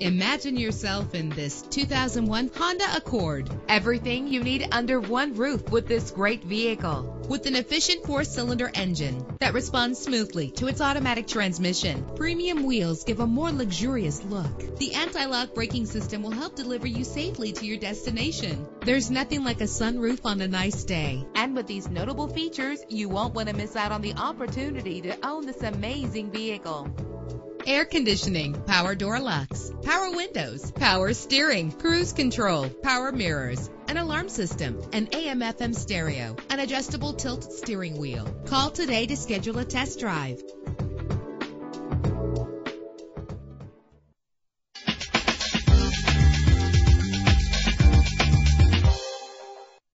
Imagine yourself in this 2001 Honda Accord. Everything you need under one roof with this great vehicle. With an efficient four-cylinder engine that responds smoothly to its automatic transmission, premium wheels give a more luxurious look. The anti-lock braking system will help deliver you safely to your destination. There's nothing like a sunroof on a nice day. And with these notable features, you won't want to miss out on the opportunity to own this amazing vehicle air conditioning, power door locks, power windows, power steering, cruise control, power mirrors, an alarm system, an AM FM stereo, an adjustable tilt steering wheel. Call today to schedule a test drive.